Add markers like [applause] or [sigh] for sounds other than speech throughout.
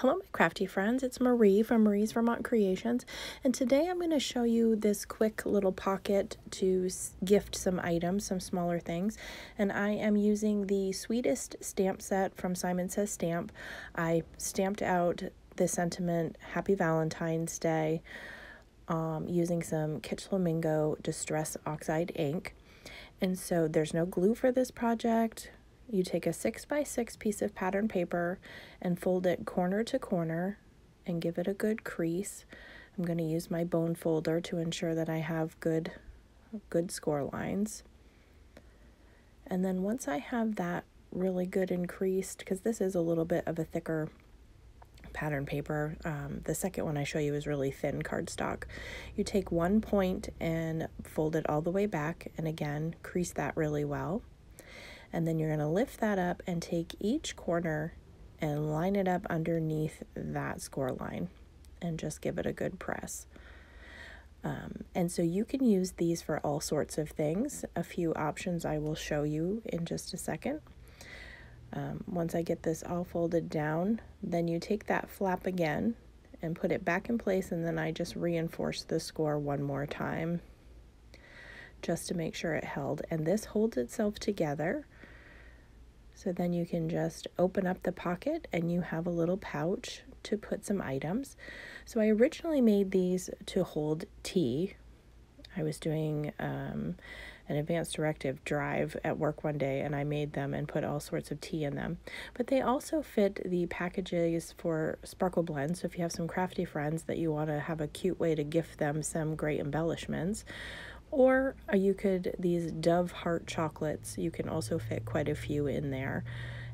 Hello, my crafty friends. It's Marie from Marie's Vermont Creations, and today I'm going to show you this quick little pocket to gift some items, some smaller things. And I am using the Sweetest stamp set from Simon Says Stamp. I stamped out the sentiment Happy Valentine's Day um, using some Kitsch Flamingo Distress Oxide ink. And so there's no glue for this project. You take a six by six piece of pattern paper and fold it corner to corner and give it a good crease. I'm going to use my bone folder to ensure that I have good, good score lines. And then once I have that really good increased, because this is a little bit of a thicker pattern paper. Um, the second one I show you is really thin cardstock. You take one point and fold it all the way back and again crease that really well and then you're going to lift that up and take each corner and line it up underneath that score line and just give it a good press. Um, and so you can use these for all sorts of things. A few options I will show you in just a second. Um, once I get this all folded down, then you take that flap again and put it back in place and then I just reinforce the score one more time just to make sure it held. And this holds itself together so then you can just open up the pocket and you have a little pouch to put some items. So I originally made these to hold tea. I was doing um, an advanced directive drive at work one day and I made them and put all sorts of tea in them. But they also fit the packages for sparkle blends. So if you have some crafty friends that you want to have a cute way to gift them some great embellishments, or uh, you could, these Dove Heart chocolates, you can also fit quite a few in there.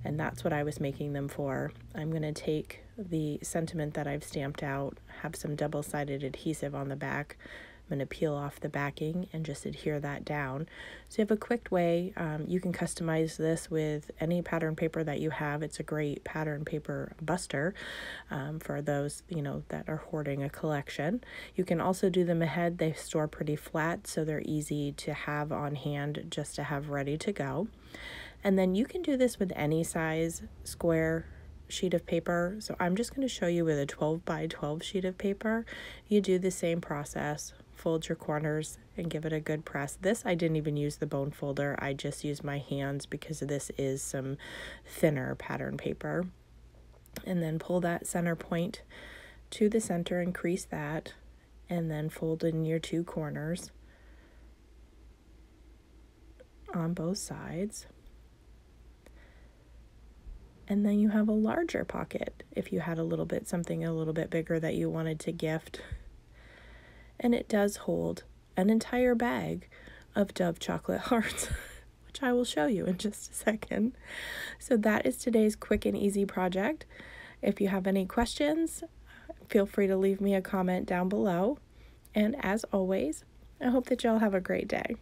And that's what I was making them for. I'm going to take the sentiment that I've stamped out, have some double-sided adhesive on the back, I'm going to peel off the backing and just adhere that down. So you have a quick way. Um, you can customize this with any pattern paper that you have. It's a great pattern paper buster um, for those, you know, that are hoarding a collection. You can also do them ahead. They store pretty flat, so they're easy to have on hand just to have ready to go. And then you can do this with any size square sheet of paper. So I'm just going to show you with a 12 by 12 sheet of paper. You do the same process fold your corners and give it a good press. This I didn't even use the bone folder. I just used my hands because this is some thinner pattern paper. And then pull that center point to the center and crease that and then fold in your two corners on both sides. And then you have a larger pocket if you had a little bit something a little bit bigger that you wanted to gift and it does hold an entire bag of Dove chocolate [laughs] hearts, which I will show you in just a second. So that is today's quick and easy project. If you have any questions, feel free to leave me a comment down below. And as always, I hope that y'all have a great day.